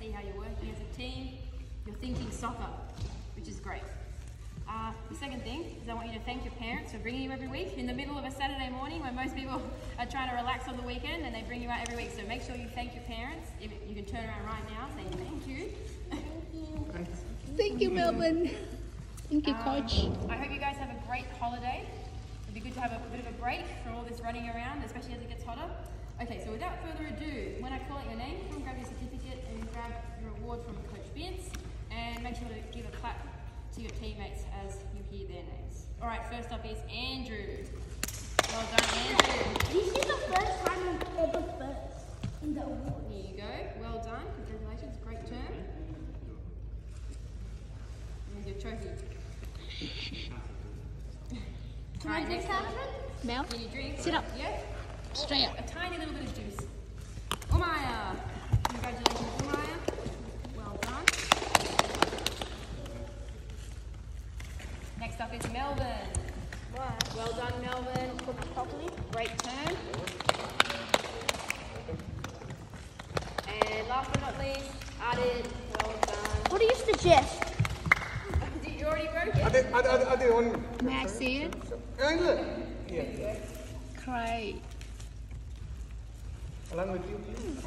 see how you're working as a team. You're thinking soccer, which is great. Uh, the second thing is I want you to thank your parents for bringing you every week in the middle of a Saturday morning when most people are trying to relax on the weekend and they bring you out every week. So make sure you thank your parents. If you can turn around right now, say thank you. Thank you, thank you, Melbourne. Thank you, Coach. I hope you guys have a great holiday. It'd be good to have a bit of a break from all this running around, especially as it gets hotter. Okay, so without further ado, when I call out your name, come and grab your certificate and grab your award from Coach Vince, and make sure to give a clap to your teammates as you hear their names. All right, first up is Andrew. Well done, Andrew. This is the first time I'm ever first in the award. Here you go. Well done. Congratulations. Great turn. Here's your trophy. Can I drink out? Mel, Can you drink? Sit up. Yeah. straight up. A tiny little bit of juice. Umaya. Congratulations, Umaya. Well done. Next up is Melbourne. Well done, Melbourne. Put properly. Great turn. And last but not least, Ardit. Well done. What do you suggest? Did you already broke it? Ada ada ada ada one. May I see it? Eh, look. Yeah. Great. Along with you, please.